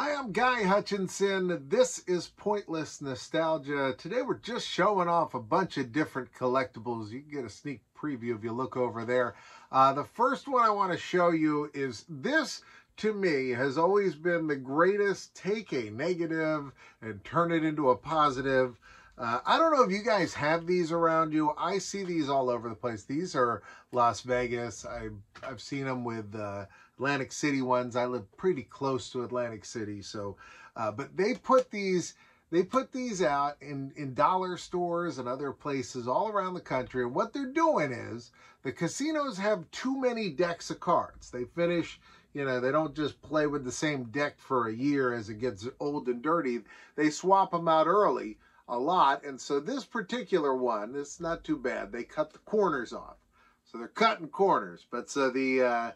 Hi, I'm Guy Hutchinson. This is Pointless Nostalgia. Today we're just showing off a bunch of different collectibles. You can get a sneak preview if you look over there. Uh, the first one I want to show you is this, to me, has always been the greatest take a negative and turn it into a positive. Uh, I don't know if you guys have these around you. I see these all over the place. These are Las Vegas. I, I've seen them with uh, Atlantic City ones. I live pretty close to Atlantic City, so uh, but they put these they put these out in in dollar stores and other places all around the country. And what they're doing is the casinos have too many decks of cards. They finish. You know, they don't just play with the same deck for a year as it gets old and dirty. They swap them out early a lot. And so this particular one, it's not too bad. They cut the corners off. So they're cutting corners. But so the uh,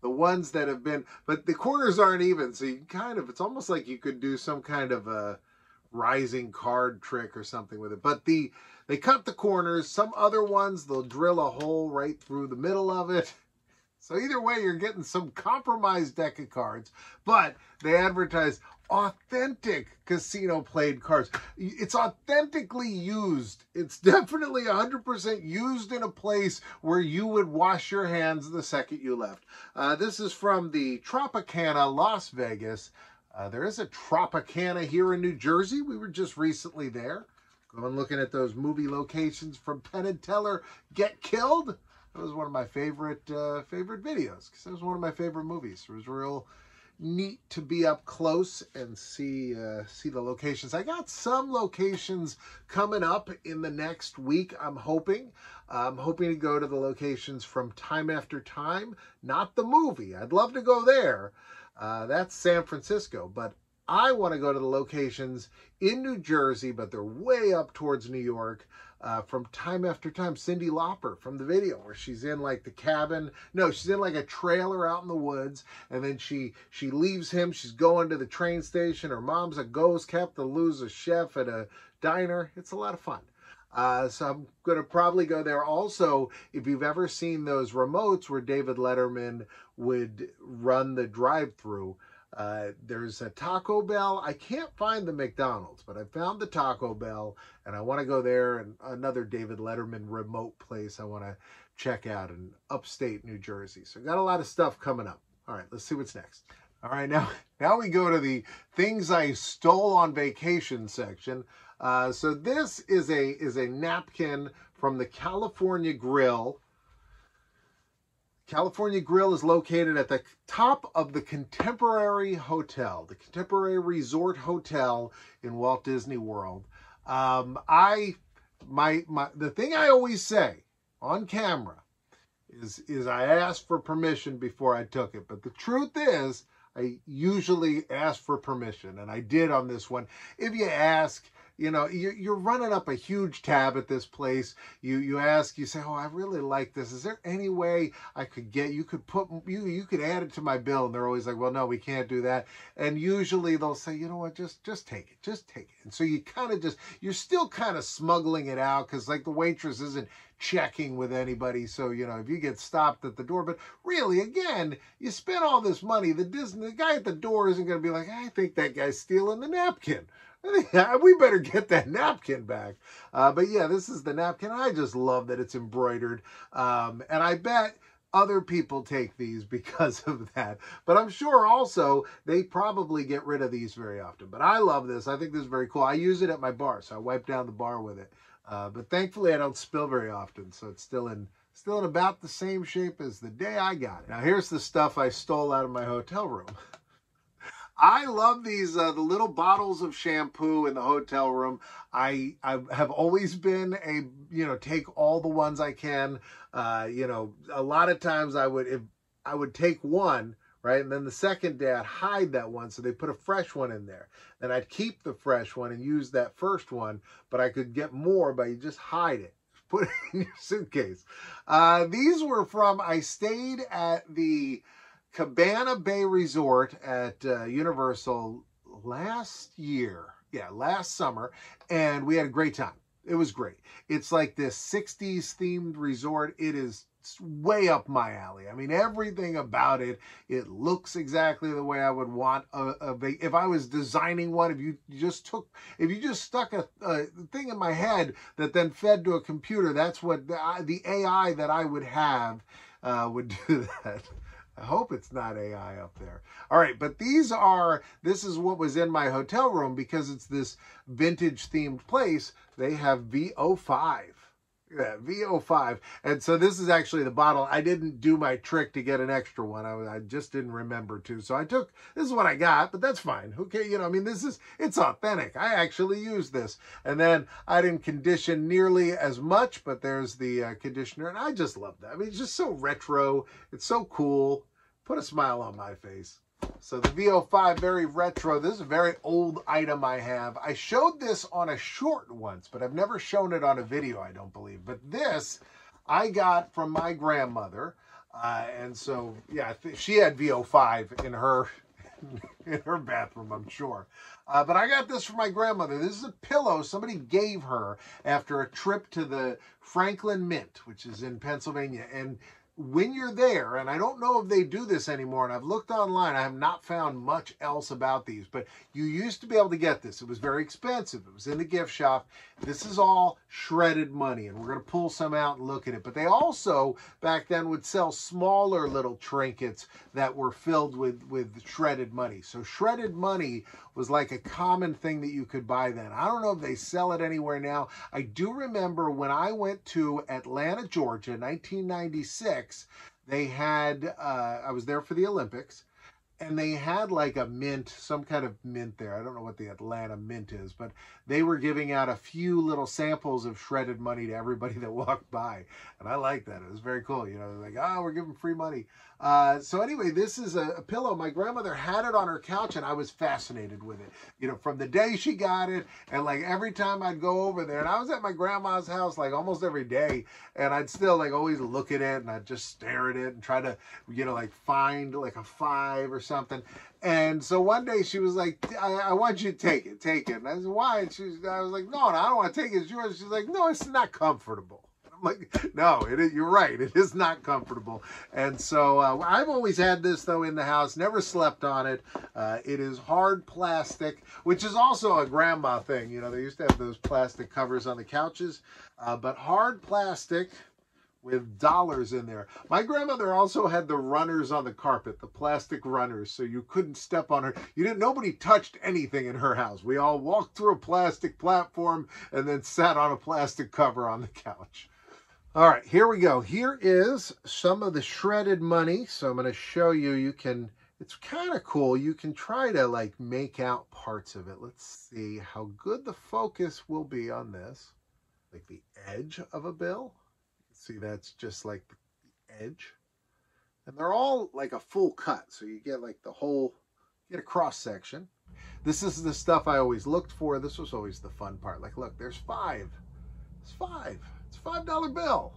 the ones that have been, but the corners aren't even. So you kind of, it's almost like you could do some kind of a rising card trick or something with it. But the, they cut the corners. Some other ones, they'll drill a hole right through the middle of it. So either way, you're getting some compromised deck of cards, but they advertise authentic casino played cards. It's authentically used. It's definitely 100% used in a place where you would wash your hands the second you left. Uh, this is from the Tropicana, Las Vegas. Uh, there is a Tropicana here in New Jersey. We were just recently there. Going looking at those movie locations from Penn and Teller Get Killed. That was one of my favorite uh, favorite videos because that was one of my favorite movies. It was real neat to be up close and see uh, see the locations. I got some locations coming up in the next week. I'm hoping. I'm hoping to go to the locations from Time After Time, not the movie. I'd love to go there. Uh, that's San Francisco, but I want to go to the locations in New Jersey, but they're way up towards New York. Uh, from time after time, Cyndi Lauper from the video where she's in like the cabin. No, she's in like a trailer out in the woods, and then she she leaves him. She's going to the train station. Her mom's a ghost, to lose a chef at a diner. It's a lot of fun. Uh, so I'm going to probably go there. Also, if you've ever seen those remotes where David Letterman would run the drive-through, uh, there's a Taco Bell. I can't find the McDonald's, but I found the Taco Bell and I want to go there and another David Letterman remote place I want to check out in upstate New Jersey. So got a lot of stuff coming up. All right, let's see what's next. All right, now now we go to the things I stole on vacation section. Uh, so this is a is a napkin from the California Grill California Grill is located at the top of the Contemporary Hotel, the Contemporary Resort Hotel in Walt Disney World. Um, I, my, my, the thing I always say on camera is, is I asked for permission before I took it. But the truth is, I usually ask for permission, and I did on this one. If you ask, you know you're, running up a huge tab at this place. You you ask you say oh i really like this. Is there any way i could get you could put you you could add it to my bill? And they're always like well no we can't do that. And usually they'll say you know what? Just just take it just take it. And so you kind of just you're still kind of smuggling it out because like the waitress isn't checking with anybody. So you know if you get stopped at the door but really again you spend all this money. The disney the guy at the door isn't going to be like i think that guy's stealing the napkin we better get that napkin back. Uh, but yeah, this is the napkin. I just love that it's embroidered. Um, and I bet other people take these because of that. But I'm sure also they probably get rid of these very often. But I love this. I think this is very cool. I use it at my bar, so I wipe down the bar with it. Uh, but thankfully, I don't spill very often, so it's still in still in about the same shape as the day I got it. Now here's the stuff I stole out of my hotel room. I love these uh, the little bottles of shampoo in the hotel room. I I have always been a you know take all the ones I can. Uh, you know, a lot of times I would if I would take one right, and then the second day I'd hide that one, so they put a fresh one in there. Then I'd keep the fresh one and use that first one, but I could get more by just hide it put it in your suitcase. Uh, these were from, I stayed at the Cabana Bay Resort at uh, Universal last year. Yeah, last summer. And we had a great time. It was great. It's like this 60s themed resort. It is way up my alley. I mean, everything about it, it looks exactly the way I would want a, a if I was designing one. If you just took, if you just stuck a, a thing in my head that then fed to a computer, that's what the, the AI that I would have uh, would do that. I hope it's not AI up there. All right, but these are, this is what was in my hotel room because it's this vintage themed place. They have VO5. Yeah, VO5. And so this is actually the bottle. I didn't do my trick to get an extra one. I, I just didn't remember to. So I took, this is what I got, but that's fine. Okay, you know, I mean, this is, it's authentic. I actually used this. And then I didn't condition nearly as much, but there's the uh, conditioner. And I just love that. I mean, it's just so retro. It's so cool. Put a smile on my face. So the VO5, very retro. This is a very old item I have. I showed this on a short once, but I've never shown it on a video, I don't believe. But this I got from my grandmother. Uh, and so, yeah, she had VO5 in her in her bathroom, I'm sure. Uh, but I got this from my grandmother. This is a pillow somebody gave her after a trip to the Franklin Mint, which is in Pennsylvania. And when you're there, and I don't know if they do this anymore, and I've looked online, I have not found much else about these, but you used to be able to get this. It was very expensive. It was in the gift shop. This is all shredded money, and we're going to pull some out and look at it. But they also, back then, would sell smaller little trinkets that were filled with, with shredded money. So shredded money was like a common thing that you could buy then. I don't know if they sell it anywhere now. I do remember when I went to Atlanta, Georgia, 1996, they had, uh, I was there for the Olympics, and they had like a mint, some kind of mint there. I don't know what the Atlanta mint is, but they were giving out a few little samples of shredded money to everybody that walked by. And I like that. It was very cool. You know, like, oh, we're giving free money. Uh, so anyway, this is a, a, pillow. My grandmother had it on her couch and I was fascinated with it. You know, from the day she got it and like every time I'd go over there and I was at my grandma's house like almost every day and I'd still like always look at it and I'd just stare at it and try to, you know, like find like a five or something. And so one day she was like, I, I want you to take it, take it. And I said, why? And she was, I was like, no, no, I don't want to take it. It's yours. She's like, no, it's not comfortable. I'm like, no, you're right. It is not comfortable. And so uh, I've always had this, though, in the house. Never slept on it. Uh, it is hard plastic, which is also a grandma thing. You know, they used to have those plastic covers on the couches. Uh, but hard plastic with dollars in there. My grandmother also had the runners on the carpet, the plastic runners, so you couldn't step on her. You didn't, nobody touched anything in her house. We all walked through a plastic platform and then sat on a plastic cover on the couch. All right, here we go. Here is some of the shredded money. So I'm going to show you, you can, it's kind of cool. You can try to like make out parts of it. Let's see how good the focus will be on this. Like the edge of a bill. See, that's just like the edge. And they're all like a full cut. So you get like the whole, get a cross section. This is the stuff I always looked for. This was always the fun part. Like, look, there's five. It's five. It's a $5 bill.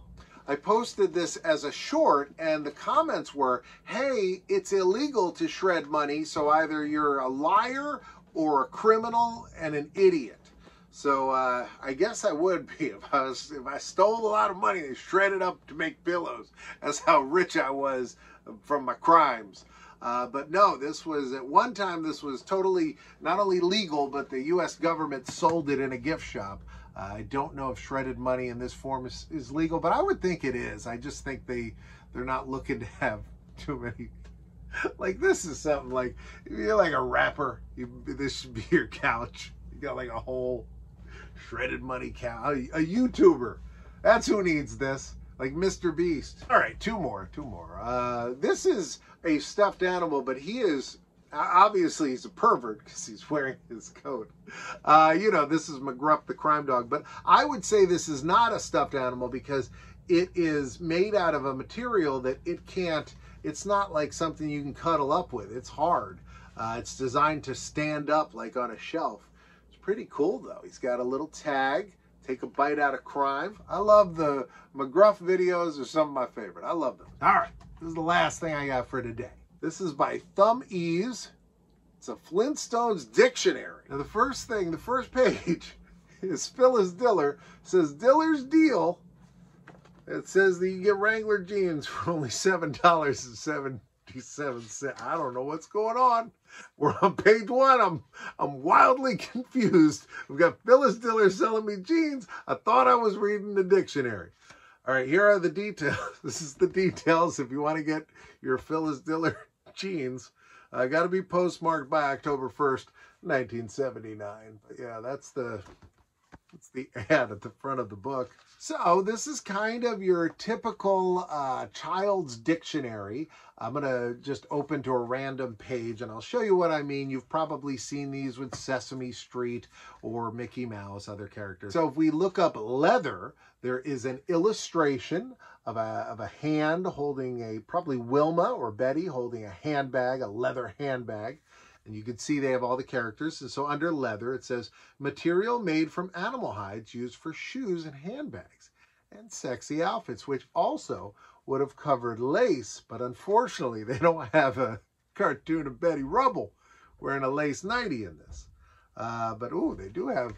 I posted this as a short and the comments were, hey, it's illegal to shred money. So either you're a liar or a criminal and an idiot. So uh, I guess I would be if I was if I stole a lot of money and shredded it up to make pillows. That's how rich I was from my crimes. Uh, but no, this was at one time this was totally not only legal, but the U.S. government sold it in a gift shop. Uh, I don't know if shredded money in this form is, is legal, but I would think it is. I just think they they're not looking to have too many. like this is something like you're like a rapper, you, this should be your couch. You got like a whole shredded money cow, a, YouTuber. That's who needs this. Like MrBeast. All right, two more, two more. Uh, this is a stuffed animal, but he is obviously he's a pervert because he's wearing his coat. Uh, you know, this is McGruff the crime dog, but I would say this is not a stuffed animal because it is made out of a material that it can't, it's not like something you can cuddle up with. It's hard. Uh, it's designed to stand up like on a shelf pretty cool though. He's got a little tag, take a bite out of crime. I love the McGruff videos are some of my favorite. I love them. All right, this is the last thing I got for today. This is by ThumbEase. It's a Flintstones dictionary. Now the first thing, the first page is Phyllis Diller says Diller's deal. It says that you get Wrangler jeans for only $7.77. I don't know what's going on. We're on page one. I'm I'm wildly confused. We've got Phyllis Diller selling me jeans. I thought I was reading the dictionary. All right, here are the details. This is the details if you want to get your Phyllis Diller jeans. I uh, got to be postmarked by October 1st, 1979. But yeah, that's the that's the ad at the front of the book. So this is kind of your typical uh, child's dictionary. I'm going to just open to a random page and I'll show you what I mean. You've probably seen these with Sesame Street or Mickey Mouse, other characters. So if we look up leather, there is an illustration of a, of a hand holding a, probably Wilma or Betty holding a handbag, a leather handbag. And you can see they have all the characters. And so under leather, it says material made from animal hides used for shoes and handbags and sexy outfits, which also would have covered lace. But unfortunately, they don't have a cartoon of Betty Rubble wearing a lace nightie in this. Uh, but, ooh, they do have,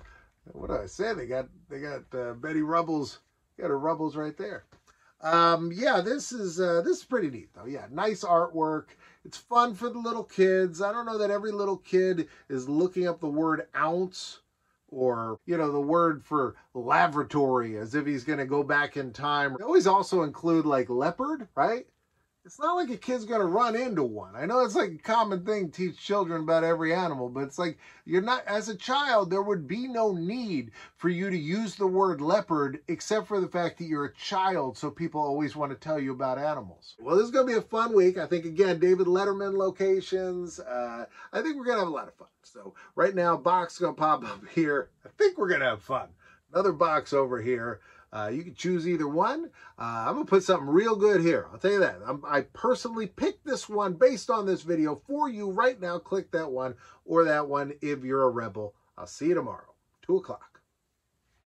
what do I say? They got, they got uh, Betty Rubble's, got her Rubbles right there. Um, yeah, this is uh, this is pretty neat though. Yeah, nice artwork. It's fun for the little kids. I don't know that every little kid is looking up the word ounce or, you know, the word for laboratory as if he's going to go back in time. They always also include like leopard, right? It's not like a kid's going to run into one. I know it's like a common thing to teach children about every animal, but it's like you're not, as a child, there would be no need for you to use the word leopard except for the fact that you're a child, so people always want to tell you about animals. Well, this is going to be a fun week. I think, again, David Letterman locations. Uh, I think we're going to have a lot of fun. So right now, box is going to pop up here. I think we're going to have fun. Another box over here. Uh, you can choose either one. Uh, I'm going to put something real good here. I'll tell you that. I'm, I personally picked this one based on this video for you right now. Click that one or that one if you're a rebel. I'll see you tomorrow, 2 o'clock.